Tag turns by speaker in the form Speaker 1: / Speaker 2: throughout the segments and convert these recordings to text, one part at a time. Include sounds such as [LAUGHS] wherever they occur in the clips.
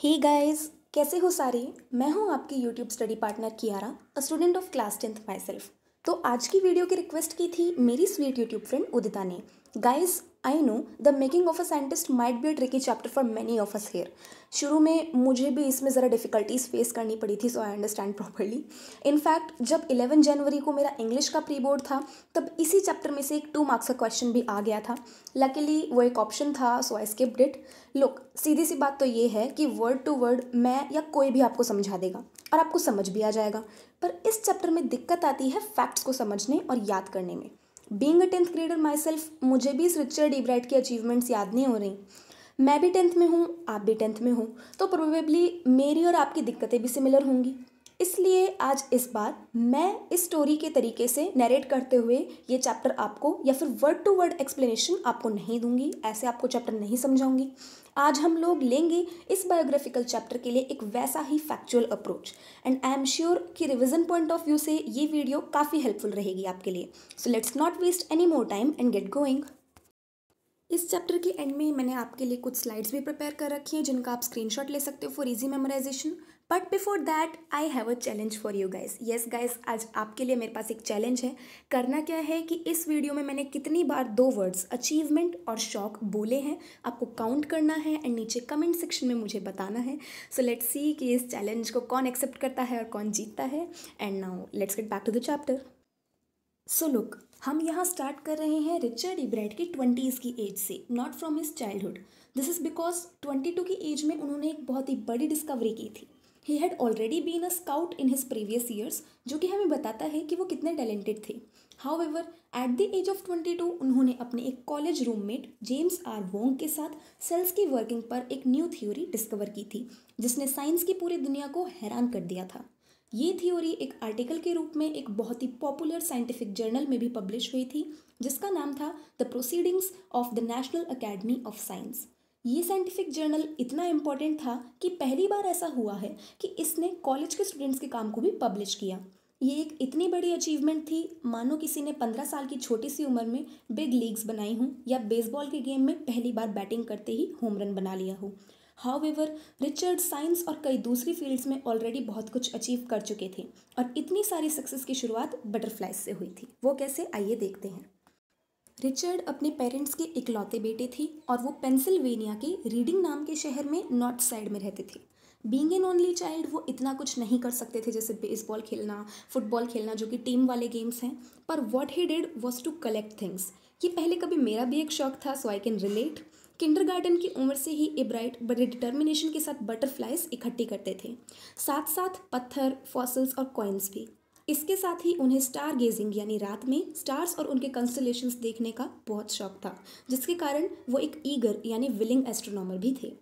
Speaker 1: Hey guys कैसे हो सारे? मैं हूँ आपकी YouTube study partner Kiara a student of class tenth myself तो आज की वीडियो की रिक्वेस्ट की थी मेरी स्वीट यूट्यूब फ्रेंड उदिता ने। Guys I know the making of a scientist might be a tricky chapter for many of us here शुरू में मुझे भी इसमें ज़रा डिफ़िकल्टीज फेस करनी पड़ी थी so I understand properly in fact जब 11 जनवरी को मेरा इंग्लिश का प्री बोर्ड था, तब इसी चैप्टर में से एक टू मार्क्स का क्वेश्चन भी आ गया था। लकीली वो एक ऑप्शन था so I skipped it look सीधी सी बात तो ये है कि वर्ड टू वर्ड मैं या कोई भी आपको समझा देगा और आपको समझ भी आ जाएगा। पर इस चैप्टर में दिक्कत आती है फैक्ट्स को समझने और याद करने में। Being a tenth grader myself मुझे भी इस रिचर्ड इब्राइट की अचीवमेंट्स याद नहीं हो रही। मैं भी टेंथ में हूँ, आप भी टेंथ में हूँ तो प्रोबेबली मेरी और आपकी दिक्कतें भी सिमिलर होंगी। इसलिए आज इस बार मैं इस स्टोरी के तरीके से नरेट करते हुए ये चैप्टर आपको या फिर वर्ड टू वर्ड एक्सप्लेनेशन आपको नहीं दूँगी, ऐसे आपको चैप्टर नहीं समझाऊँगी। आज हम लोग लेंगे इस बायोग्राफिकल चैप्टर के लिए एक वैसा ही factual approach and I am sure कि रिविजन पॉइंट ऑफ़ व्यू से ये वीडियो काफ़ी हेल्पफुल रहेगी आपके लिए। So let's not waste any more time and get going इस चैप्टर के एंड में मैंने आपके लिए कुछ स्लाइड्स भी प्रिपेयर कर रखी हैं, जिनका आप स्क्रीनशॉट ले सकते हो for easy memorization but before that I have a challenge for you guys yes guys आज आपके लिए मेरे पास एक चैलेंज है। करना क्या है कि इस वीडियो में मैंने कितनी बार दो वर्ड्स अचीवमेंट और शौक बोले हैं। आपको काउंट करना है एंड नीचे कमेंट सेक्शन में मुझे बताना है। सो लेट्स सी कि इस चैलेंज को कौन एक्सेप्ट करता है और कौन जीतता है। And now let's get back to the chapter so look हम यहाँ स्टार्ट कर रहे हैं रिचर्ड इब्राइट की ट्वेंटीज़ की एज से not from his childhood this is because twenty two की एज में उन्होंने एक बहुत ही बड़ी डिस्कवरी की थी। He had already been a scout in his previous years जो कि हमें बताता है कि वो कितने टैलेंटेड थे। However at the age of twenty two उन्होंने अपने एक college roommate James R Wong के साथ सेल्स की वर्किंग पर एक न्यू थ्योरी डिस्कवर की थी, जिसने साइंस की पूरी दुनिया को हैरान कर दिया था। ये थ्योरी एक आर्टिकल के रूप में एक बहुत ही पॉपुलर साइंटिफिक जर्नल में भी पब्लिश हुई थी, जिसका नाम था the proceedings of the national academy of science ये साइंटिफिक जर्नल इतना इंपॉर्टेंट था कि पहली बार ऐसा हुआ है कि इसने कॉलेज के स्टूडेंट्स के काम को भी पब्लिश किया। ये एक इतनी बड़ी अचीवमेंट थी, मानो किसी ने पंद्रह साल की छोटी सी उम्र में बिग लीग्स बनाई हूँ या बेसबॉल के गेम में पहली बार बैटिंग करते ही होम रन बना लिया हो। हाउ एवर रिचर्ड साइंस और कई दूसरी फील्ड्स में ऑलरेडी बहुत कुछ अचीव कर चुके थे और इतनी सारी सक्सेस की शुरुआत बटरफ्लाइज से हुई थी। वो कैसे? आइए देखते हैं। रिचर्ड अपने पेरेंट्स के इकलौते बेटे थे और वो पेंसिल्वेनिया के रीडिंग नाम के शहर में नॉर्थ साइड में रहते थे। बींग एन ओनली चाइल्ड, वो इतना कुछ नहीं कर सकते थे जैसे बेसबॉल खेलना, फुटबॉल खेलना जो कि टीम वाले गेम्स हैं। पर what he did was to collect things ये पहले कभी मेरा भी एक शौक था so I can relate kindergarten की उम्र से ही इब्राइट बड़े डिटर्मिनेशन के साथ बटरफ्लाइज इकट्ठी करते थे। साथ साथ पत्थर फॉसल्स और कॉइन्स भी। इसके साथ ही उन्हें स्टार गेजिंग यानी रात में स्टार्स और उनके कंस्टलेशंस देखने का बहुत शौक था, जिसके कारण वो एक ईगर यानी विलिंग एस्ट्रोनॉमर भी थे।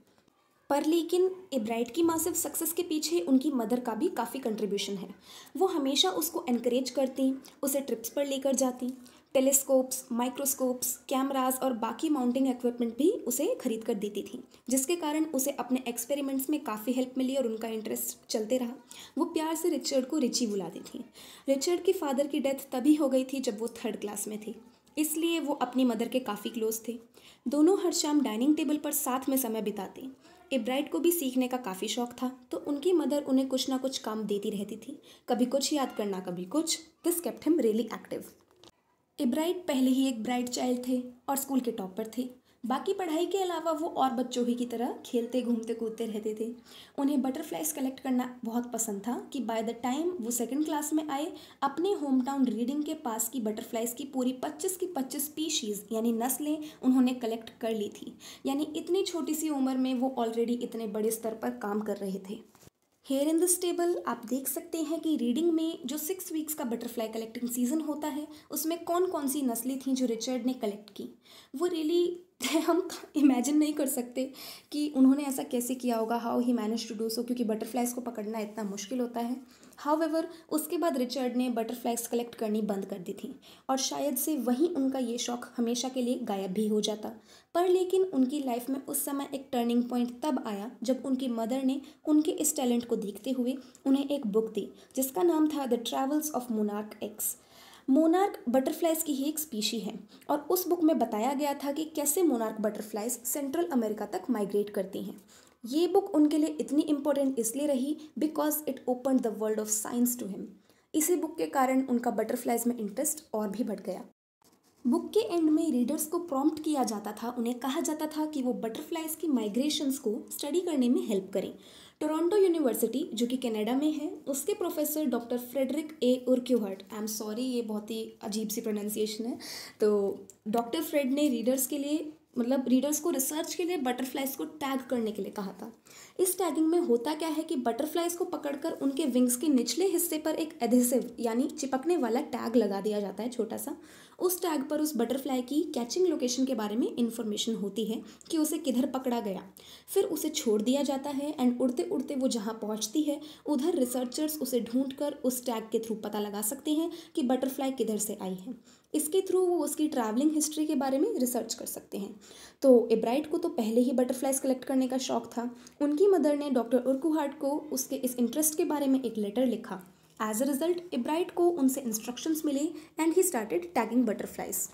Speaker 1: पर लेकिन इब्राइट की मासिव सक्सेस के पीछे उनकी मदर का भी काफ़ी कंट्रीब्यूशन है। वो हमेशा उसको इनक्रेज करती, उसे ट्रिप्स पर लेकर जाती टेलीस्कोप्स, माइक्रोस्कोप्स कैमराज और बाकी माउंटिंग इक्विपमेंट भी उसे खरीद कर देती थी, जिसके कारण उसे अपने एक्सपेरिमेंट्स में काफ़ी हेल्प मिली और उनका इंटरेस्ट चलते रहा। वो प्यार से रिचर्ड को रिची बुलाती थी। रिचर्ड की फादर की डेथ तभी हो गई थी जब वो थर्ड क्लास में थी, इसलिए वो अपनी मदर के काफ़ी क्लोज थे। दोनों हर शाम डाइनिंग टेबल पर साथ में समय बिताते। इब्राइट को भी सीखने का काफ़ी शौक था तो उनकी मदर उन्हें कुछ ना कुछ काम देती रहती थी। कभी कुछ याद करना, कभी कुछ। This kept him really active Ebright पहले ही एक ब्राइट चाइल्ड थे और स्कूल के टॉपर थे। बाकी पढ़ाई के अलावा वो और बच्चों ही की तरह खेलते, घूमते, कूदते रहते थे। उन्हें बटरफ्लाइज कलेक्ट करना बहुत पसंद था कि बाय द टाइम वो सेकंड क्लास में आए, अपने होम टाउन रीडिंग के पास की बटरफ्लाइज की पूरी 25 की 25 स्पीशीज़ यानी नस्लें उन्होंने कलेक्ट कर ली थी। यानी इतनी छोटी सी उम्र में वो ऑलरेडी इतने बड़े स्तर पर काम कर रहे थे। हेयर इन दिस टेबल आप देख सकते हैं कि रीडिंग में जो सिक्स वीक्स का बटरफ्लाई कलेक्टिंग सीज़न होता है, उसमें कौन कौन सी नस्लें थीं जो रिचर्ड ने कलेक्ट की? वो रियली [LAUGHS] हम इमेजिन नहीं कर सकते कि उन्होंने ऐसा कैसे किया होगा how he manage to do so क्योंकि बटरफ्लाइज को पकड़ना इतना मुश्किल होता है। हाउ एवर उसके बाद रिचर्ड ने बटरफ्लाइज कलेक्ट करनी बंद कर दी थी। और शायद से वहीं उनका ये शौक हमेशा के लिए गायब भी हो जाता। पर लेकिन उनकी लाइफ में उस समय एक टर्निंग पॉइंट तब आया जब उनकी मदर ने उनके इस टैलेंट को देखते हुए उन्हें एक बुक दी, जिसका नाम था the travels of monarch X monarch butterflies की ही एक स्पीशी है। और उस बुक में बताया गया था कि कैसे मोनार्क बटरफ्लाइज सेंट्रल अमेरिका तक माइग्रेट करती हैं। ये बुक उनके लिए इतनी इम्पोर्टेंट इसलिए रही because it open the world of science to him इसी बुक के कारण उनका बटरफ्लाइज में इंटरेस्ट और भी बढ़ गया। बुक के एंड में रीडर्स को प्रॉम्प्ट किया जाता था, उन्हें कहा जाता था कि वो बटरफ्लाइज की माइग्रेशंस को स्टडी करने में हेल्प करें। टोरंटो यूनिवर्सिटी जो कि कनाडा में है, उसके professor doctor Frederick A Urquhart I am sorry ये बहुत ही अजीब सी प्रोनाउंसिएशन है तो डॉक्टर फ्रेड ने रीडर्स के लिए मतलब रीडर्स को रिसर्च के लिए बटरफ्लाइज को टैग करने के लिए कहा था। इस टैगिंग में होता क्या है कि बटरफ्लाइज को पकड़कर उनके विंग्स के निचले हिस्से पर एक एधेसिव यानी चिपकने वाला टैग लगा दिया जाता है छोटा सा। उस टैग पर उस बटरफ्लाई की कैचिंग लोकेशन के बारे में इंफॉर्मेशन होती है कि उसे किधर पकड़ा गया। फिर उसे छोड़ दिया जाता है एंड उड़ते उड़ते वो जहाँ पहुँचती है, उधर रिसर्चर्स उसे ढूंढ उस टैग के थ्रू पता लगा सकते हैं कि बटरफ्लाई किधर से आई है। इसके थ्रू वो उसकी ट्रैवलिंग हिस्ट्री के बारे में रिसर्च कर सकते हैं। तो एब्राइट को तो पहले ही बटरफ्लाइज कलेक्ट करने का शौक था। उनकी मदर ने डॉक्टर उर्कुहार्ट को उसके इस इंटरेस्ट के बारे में एक लेटर लिखा। एज अ रिज़ल्ट इब्राइट को उनसे इंस्ट्रक्शंस मिले and he started tagging butterflies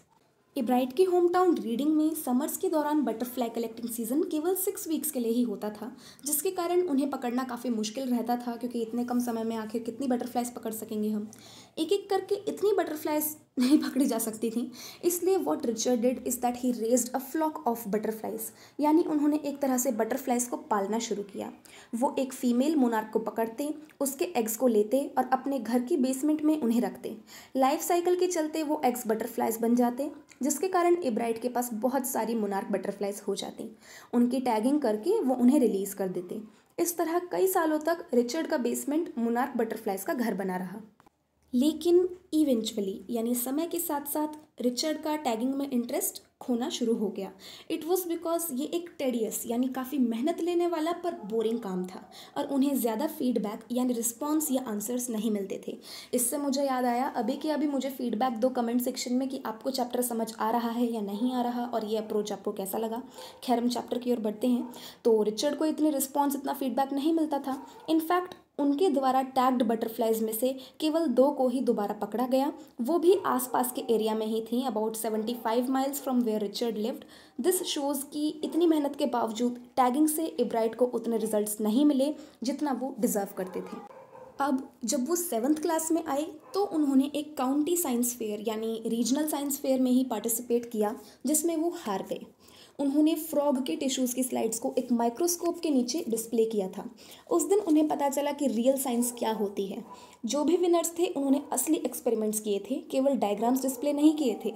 Speaker 1: Ebright की होम टाउन रीडिंग में समर्स के दौरान बटरफ्लाई कलेक्टिंग सीज़न केवल सिक्स वीक्स के लिए ही होता था, जिसके कारण उन्हें पकड़ना काफ़ी मुश्किल रहता था, क्योंकि इतने कम समय में आखिर कितनी बटरफ्लाइज पकड़ सकेंगे हम। एक एक करके इतनी बटरफ्लाइज नहीं पकड़ी जा सकती थी। इसलिए what Richard did is that he raised a flock of butterflies यानी उन्होंने एक तरह से बटरफ्लाइज को पालना शुरू किया। वो एक फीमेल मोनार्क को पकड़ते, उसके एग्स को लेते और अपने घर की बेसमेंट में उन्हें रखते। लाइफ साइकिल के चलते वो एग्स बटरफ्लाइज बन जाते, जिसके कारण इब्राइट के पास बहुत सारी मोनार्क बटरफ्लाइज हो जाती। उनकी टैगिंग करके वो उन्हें रिलीज़ कर देते। इस तरह कई सालों तक रिचर्ड का बेसमेंट मोनार्क बटरफ्लाइज का घर बना रहा। लेकिन इवेंचुअली यानी समय के साथ साथ रिचर्ड का टैगिंग में इंटरेस्ट खोना शुरू हो गया। इट वॉज़ बिकॉज़ ये एक टेडियस यानी काफ़ी मेहनत लेने वाला पर बोरिंग काम था और उन्हें ज़्यादा फीडबैक यानी रिस्पॉन्स या आंसर्स नहीं मिलते थे। इससे मुझे याद आया, अभी के अभी मुझे फीडबैक दो कमेंट सेक्शन में कि आपको चैप्टर समझ आ रहा है या नहीं आ रहा और ये अप्रोच आपको कैसा लगा। खैर, हम चैप्टर की ओर बढ़ते हैं। तो रिचर्ड को इतने रिस्पॉन्स इतना फीडबैक नहीं मिलता था। इनफैक्ट उनके द्वारा टैग्ड बटरफ्लाइज में से केवल दो को ही दोबारा पकड़ा गया। वो भी आसपास के एरिया में ही थी about seventy five miles from where Richard lived this shows कि इतनी मेहनत के बावजूद टैगिंग से इब्राइट को उतने रिजल्ट्स नहीं मिले जितना वो डिज़र्व करते थे। अब जब वो सेवन्थ क्लास में आए तो उन्होंने एक काउंटी साइंस फेयर यानी रीजनल साइंस फेयर में ही पार्टिसिपेट किया, जिसमें वो हार गए। उन्होंने फ्रॉग के टिश्यूज़ की स्लाइड्स को एक माइक्रोस्कोप के नीचे डिस्प्ले किया था। उस दिन उन्हें पता चला कि रियल साइंस क्या होती है। जो भी विनर्स थे, उन्होंने असली एक्सपेरिमेंट्स किए थे, केवल डायग्राम्स डिस्प्ले नहीं किए थे।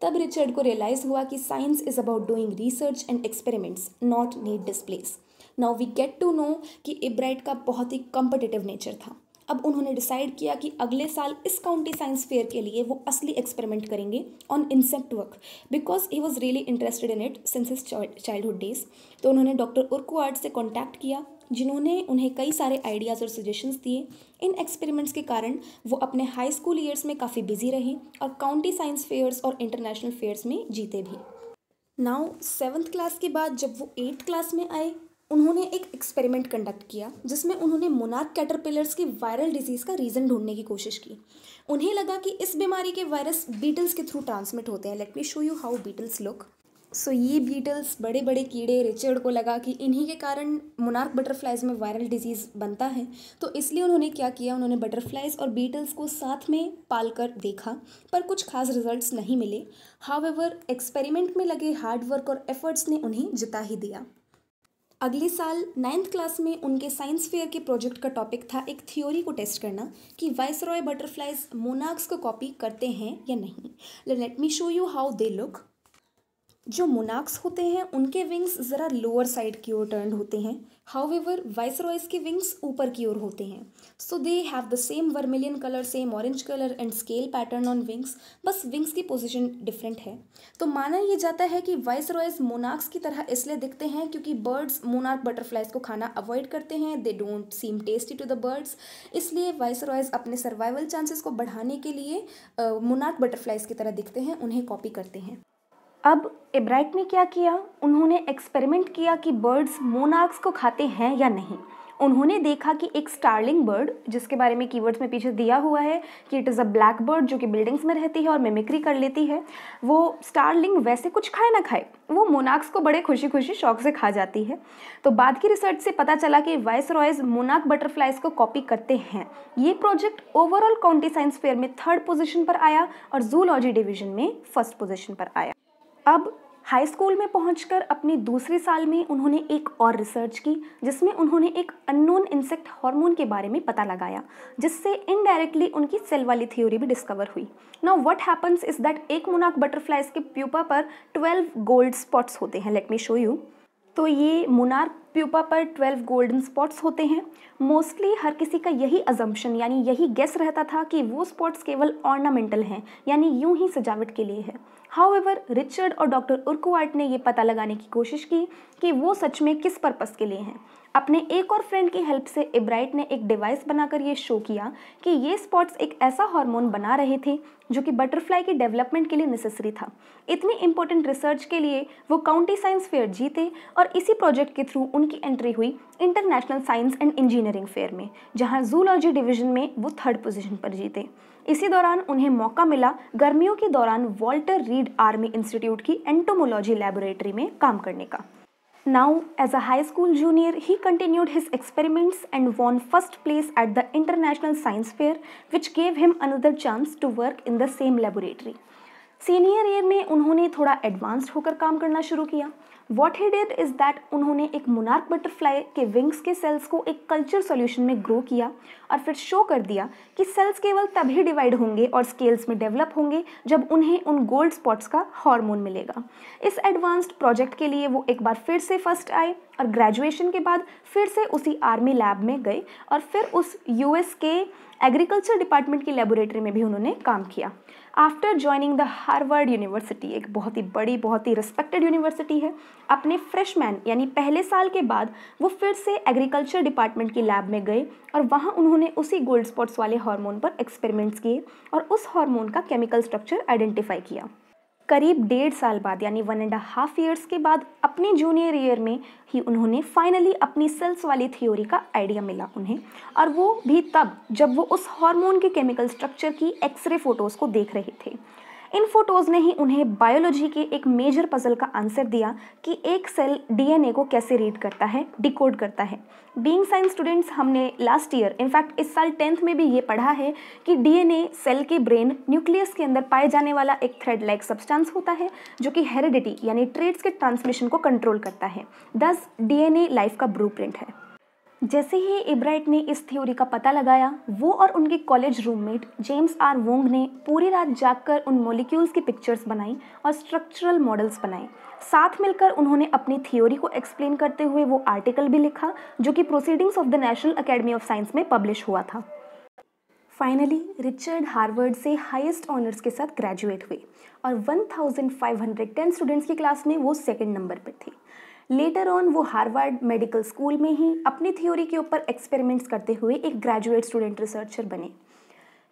Speaker 1: तब रिचर्ड को रियलाइज़ हुआ कि science is about doing research and experiments not neat displays now we get to know कि इब्राइट का बहुत ही कॉम्पिटिटिव नेचर था। अब उन्होंने डिसाइड किया कि अगले साल इस काउंटी साइंस फेयर के लिए वो असली एक्सपेरिमेंट करेंगे on insect work because he was really interested in it since his childhood days तो उन्होंने डॉक्टर उर्कुआर्ट से कॉन्टैक्ट किया, जिन्होंने उन्हें कई सारे आइडियाज़ और सजेशंस दिए। इन एक्सपेरिमेंट्स के कारण वो अपने हाई स्कूल ईयर्स में काफ़ी बिज़ी रहे और काउंटी साइंस फेयर्स और इंटरनेशनल फेयर्स में जीते भी। नाउ सेवन्थ क्लास के बाद जब वो एट्थ क्लास में आए उन्होंने एक एक्सपेरिमेंट कंडक्ट किया, जिसमें उन्होंने मोनार्क कैटरपिलर्स की वायरल डिज़ीज़ का रीज़न ढूँढने की कोशिश की। उन्हें लगा कि इस बीमारी के वायरस बीटल्स के थ्रू ट्रांसमिट होते हैं। Let me show you how beetles look so ये बीटल्स बड़े बड़े कीड़े रिचर्ड को लगा कि इन्हीं के कारण मोनार्क बटरफ्लाइज में वायरल डिज़ीज़ बनता है। तो इसलिए उन्होंने क्या किया? उन्होंने बटरफ्लाइज और बीटल्स को साथ में पाल कर देखा, पर कुछ खास रिजल्ट्स नहीं मिले। हाउ एवर एक्सपेरिमेंट में लगे हार्ड वर्क और एफर्ट्स ने उन्हें जिता ही दिया। अगले साल नाइन्थ क्लास में उनके साइंस फेयर के प्रोजेक्ट का टॉपिक था एक थ्योरी को टेस्ट करना कि वाइस रॉय बटरफ्लाइज मोनाक्स को कॉपी करते हैं या नहीं। Let me show you how they look जो मोनाक्स होते हैं, उनके विंग्स ज़रा लोअर साइड की ओर टर्न होते हैं। हाउ एवर वाइस रॉयस के विंग्स ऊपर की ओर होते हैं। So they have the same vermilion colour same orange colour and scale pattern on wings बस विंग्स की पोजिशन डिफरेंट है। तो माना यह जाता है कि वाइस रॉयस मोनाक्स की तरह इसलिए दिखते हैं क्योंकि बर्ड्स मोनार्क बटरफ्लाइज को खाना अवॉइड करते हैं। They don't seem tasty to the birds इसलिए वाइस रॉयस अपने सर्वाइवल चांसेस को बढ़ाने के लिए मोनार्क बटरफ्लाइज की तरह दिखते हैं, उन्हें कॉपी करते हैं। अब एब्राइट ने क्या किया? उन्होंने एक्सपेरिमेंट किया कि बर्ड्स मोनार्क्स को खाते हैं या नहीं। उन्होंने देखा कि एक स्टार्लिंग बर्ड जिसके बारे में कीवर्ड्स में पीछे दिया हुआ है कि it is a black bird जो कि बिल्डिंग्स में रहती है और मिमिक्री कर लेती है, वो स्टारलिंग वैसे कुछ खाए ना खाए, वो मोनाक्स को बड़े खुशी खुशी शौक से खा जाती है। तो बाद की रिसर्च से पता चला कि वाइस रॉयज मोनाक बटरफ्लाइज को कॉपी करते हैं। ये project overall county science fair में थर्ड पोजिशन पर आया और जूलॉजी डिवीज़न में फ़र्स्ट पोजिशन पर आया। अब हाई स्कूल में पहुंचकर अपने दूसरे साल में उन्होंने एक और रिसर्च की, जिसमें उन्होंने एक अननोन इंसेक्ट हार्मोन के बारे में पता लगाया, जिससे इनडायरेक्टली उनकी सेल वाली थ्योरी भी डिस्कवर हुई। Now what happens is that एक मोनाक बटरफ्लाइज के प्यूपा पर ट्वेल्व गोल्ड स्पॉट्स होते हैं। लेट मी शो यू तो ये मोनार्क प्यूपा पर ट्वेल्व गोल्डन स्पॉट्स होते हैं। मोस्टली हर किसी का यही अजम्पशन यानी यही गेस रहता था कि वो स्पॉट्स केवल ऑर्नामेंटल हैं, यानी यूँ ही सजावट के लिए है। हाउएवर रिचर्ड और डॉक्टर उर्कुआट ने ये पता लगाने की कोशिश की कि वो सच में किस पर्पज़ के लिए हैं। अपने एक और फ्रेंड की हेल्प से इब्राइट ने एक डिवाइस बनाकर ये शो किया कि ये स्पॉट्स एक ऐसा हार्मोन बना रहे थे जो कि बटरफ्लाई के डेवलपमेंट के लिए नेसेसरी था। इतनी इंपॉर्टेंट रिसर्च के लिए वो काउंटी साइंस फेयर जीते और इसी प्रोजेक्ट के थ्रू उनकी एंट्री हुई international science and engineering fair में, जहाँ जूलॉजी डिवीज़न में वो थर्ड पोजिशन पर जीते। इसी दौरान उन्हें मौका मिला गर्मियों के दौरान वॉल्टर रीड आर्मी इंस्टीट्यूट की एंटोमोलॉजी लेबोरेटरी में काम करने का। Now, as a high school junior, he continued his experiments and won first place at the International Science Fair, which gave him another chance to work in the same laboratory. Senior year में उन्होंने थोड़ा advanced होकर काम करना शुरू किया। What he did is that उन्होंने एक मोनार्क बटरफ्लाई के विंग्स के सेल्स को एक कल्चर सॉल्यूशन में ग्रो किया और फिर शो कर दिया कि सेल्स केवल तभी डिवाइड होंगे और स्केल्स में डेवलप होंगे जब उन्हें उन गोल्ड स्पॉट्स का हार्मोन मिलेगा। इस एडवांस्ड प्रोजेक्ट के लिए वो एक बार फिर से फ़र्स्ट आए। और ग्रेजुएशन के बाद फिर से उसी आर्मी लैब में गए और फिर उस यूएस के एग्रीकल्चर डिपार्टमेंट की लेबोरेटरी में भी उन्होंने काम किया। After joining the Harvard University एक बहुत ही बड़ी, बहुत ही रिस्पेक्टेड यूनिवर्सिटी है, अपने फ्रेशमैन यानी पहले साल के बाद वो फिर से एग्रीकल्चर डिपार्टमेंट की लैब में गए और वहाँ उन्होंने उसी गोल्ड स्पॉट्स वाले हार्मोन पर एक्सपेरिमेंट्स किए और उस हार्मोन का केमिकल स्ट्रक्चर आइडेंटिफाई किया। करीब डेढ़ साल बाद, यानी वन एंड हाफ़ ईयर्स के बाद, अपने जूनियर ईयर में ही उन्होंने फाइनली अपनी सेल्स वाली थ्योरी का आइडिया मिला उन्हें। और वो भी तब, जब वो उस हार्मोन के केमिकल स्ट्रक्चर की एक्सरे फ़ोटोज़ को देख रहे थे। इन फ़ोटोज़ ने ही उन्हें बायोलॉजी के एक मेजर पजल का आंसर दिया कि एक सेल डीएनए को कैसे रीड करता है डिकोड करता है। बीइंग साइंस स्टूडेंट्स हमने लास्ट ईयर इनफैक्ट इस साल टेंथ में भी ये पढ़ा है कि डीएनए सेल के ब्रेन न्यूक्लियस के अंदर पाए जाने वाला एक थ्रेड लाइक सब्सटेंस होता है, जो कि हेरिडिटी यानी ट्रेड्स के ट्रांसमिशन को कंट्रोल करता है। दस डीएनए लाइफ का ब्लू है। जैसे ही इब्राइट ने इस थ्योरी का पता लगाया, वो और उनके college roommate James R Wong ने पूरी रात जागकर उन मोलिक्यूल्स की पिक्चर्स बनाई और स्ट्रक्चरल मॉडल्स बनाए साथ मिलकर उन्होंने अपनी थ्योरी को एक्सप्लेन करते हुए वो आर्टिकल भी लिखा, जो कि proceedings of the national academy of science में पब्लिश हुआ था। फाइनली रिचर्ड हार्वर्ड से हाईएस्ट ऑनर्स के साथ ग्रेजुएट हुए और 1510 स्टूडेंट्स की क्लास में वो सेकंड नंबर पर थे। लेटर ऑन वो हार्वर्ड मेडिकल स्कूल में ही अपनी थ्योरी के ऊपर एक्सपेरिमेंट्स करते हुए एक ग्रेजुएट स्टूडेंट रिसर्चर बने।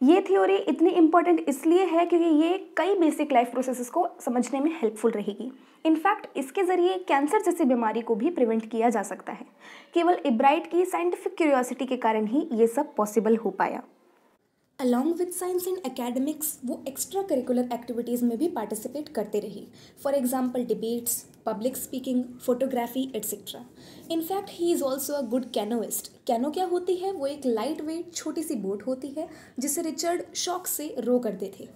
Speaker 1: ये थ्योरी इतनी इंपॉर्टेंट इसलिए है क्योंकि ये कई बेसिक लाइफ प्रोसेसेस को समझने में हेल्पफुल रहेगी। इनफैक्ट इसके ज़रिए कैंसर जैसी बीमारी को भी प्रिवेंट किया जा सकता है। केवल इब्राइट की साइंटिफिक क्यूरियोसिटी के कारण ही ये सब पॉसिबल हो पाया। Along with science and academics वो एक्स्ट्रा करिकुलर एक्टिविटीज़ में भी पार्टिसिपेट करते रही। For example debates public speaking photography etcetera in fact he is also a good canoeist canoe क्या होती है? वो एक लाइट वेट छोटी सी बोट होती है, जिसे रिचर्ड शौक से रो करते थे।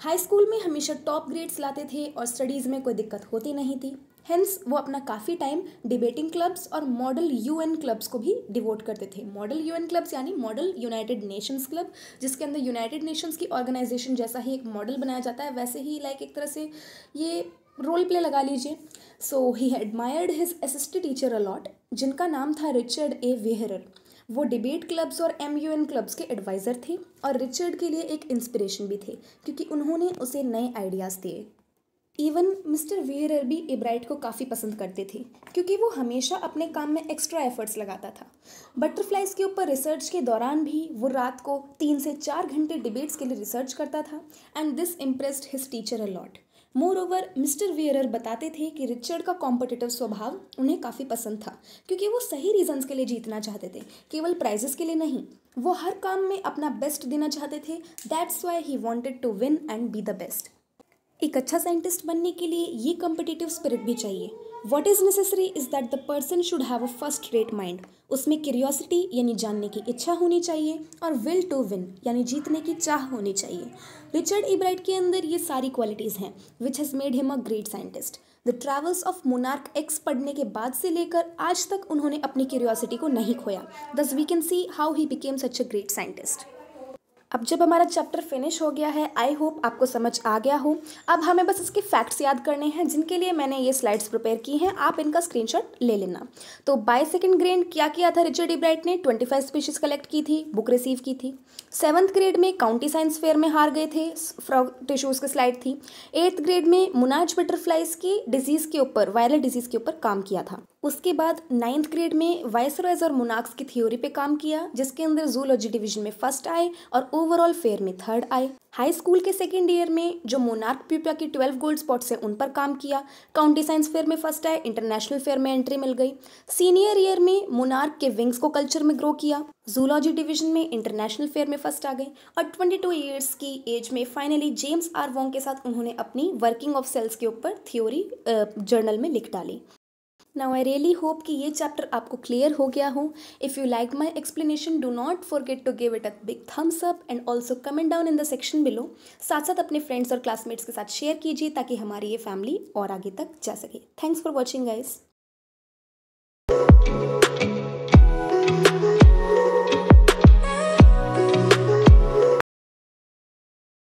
Speaker 1: हाई स्कूल में हमेशा टॉप ग्रेड्स लाते थे और स्टडीज़ में कोई दिक्कत होती नहीं थी। हेंस वो अपना काफ़ी टाइम डिबेटिंग क्लब्स और मॉडल यूएन क्लब्स को भी डिवोट करते थे। मॉडल यूएन क्लब्स यानी मॉडल यूनाइटेड नेशंस क्लब जिसके अंदर यूनाइटेड नेशंस की ऑर्गेनाइजेशन जैसा ही एक मॉडल बनाया जाता है, वैसे ही लाइक एक तरह से ये रोल प्ले लगा लीजिए। So he admired his assistant teacher a lot जिनका नाम था रिचर्ड ए वेहरर वो डिबेट क्लब्स और एम यू एन क्लब्स के एडवाइज़र थे और रिचर्ड के लिए एक इंस्पिरेशन भी थे, क्योंकि उन्होंने उसे नए आइडियाज़ दिए। इवन मिस्टर वेयर भी इब्राइट को काफ़ी पसंद करते थे, क्योंकि वो हमेशा अपने काम में एक्स्ट्रा एफर्ट्स लगाता था। बटरफ्लाइज के ऊपर रिसर्च के दौरान भी वो रात को तीन से चार घंटे डिबेट्स के लिए रिसर्च करता था and this impressed his teacher a lot moreover mister Weherer बताते थे कि रिचर्ड का कॉम्पिटिटिव स्वभाव उन्हें काफ़ी पसंद था, क्योंकि वो सही रीजंस के लिए जीतना चाहते थे, केवल प्राइजेस के लिए नहीं। वो हर काम में अपना बेस्ट देना चाहते थे that's why he wanted to win and be the best एक अच्छा साइंटिस्ट बनने के लिए ये कम्पिटिटिव स्पिरिट भी चाहिए। What is necessary is that the person should have a first rate mind उसमें क्यूरियोसिटी यानी जानने की इच्छा होनी चाहिए और विल टू विन यानी जीतने की चाह होनी चाहिए। रिचर्ड इब्राइट के अंदर ये सारी क्वालिटीज़ हैं which has made him a great scientist the travels of monarch X पढ़ने के बाद से लेकर आज तक उन्होंने अपनी क्यूरियोसिटी को नहीं खोया। Thus we can see how he became such a great scientist अब जब हमारा चैप्टर फिनिश हो गया है आई होप आपको समझ आ गया हो। अब हमें बस इसके फैक्ट्स याद करने हैं, जिनके लिए मैंने ये स्लाइड्स प्रिपेयर की हैं। आप इनका स्क्रीनशॉट ले लेना। तो बाई सेकेंड ग्रेड क्या किया था रिचर्ड इब्राइट ने? ट्वेंटी फाइव स्पीशीज कलेक्ट की थी बुक रिसीव की थी। सेवन्थ ग्रेड में काउंटी साइंस फेयर में हार गए थे फ्रॉग टिश्यूज़ की स्लाइड थी। एट्थ ग्रेड में मुनाज बटरफ्लाइज की डिज़ीज़ के ऊपर वायरल डिज़ीज़ के ऊपर काम किया था। उसके बाद नाइन्थ ग्रेड में वायसरॉयज और मुनाक्स की थ्योरी पे काम किया, जिसके अंदर जूलॉजी डिवीज़न में फ़र्स्ट आए और ओवरऑल फेयर में थर्ड आए। हाई स्कूल के सेकेंड ईयर में जो मोनार्क प्यूपा की ट्वेल्व गोल्ड स्पॉट्स है उन पर काम किया काउंटी साइंस फेयर में फ़र्स्ट आए इंटरनेशनल फेयर में एंट्री मिल गई। सीनियर ईयर में मोनार्क के विंग्स को कल्चर में ग्रो किया जूलॉजी डिवीज़न में इंटरनेशनल फेयर में फ़र्स्ट आ गए और ट्वेंटी टू ईयर्स की एज में फाइनली जेम्स आर वोंग के साथ उन्होंने अपनी वर्किंग ऑफ़ सेल्स के ऊपर थ्योरी जर्नल में लिख डाली। नाउ आई रियली होप कि ये चैप्टर आपको क्लियर हो गया हो. If you like my explanation do not forget to give it a big thumbs up and also comment down in the section below साथ साथ अपने फ्रेंड्स और क्लासमेट्स के साथ शेयर कीजिए ताकि हमारी ये फैमिली और आगे तक जा सके. Thanks for watching guys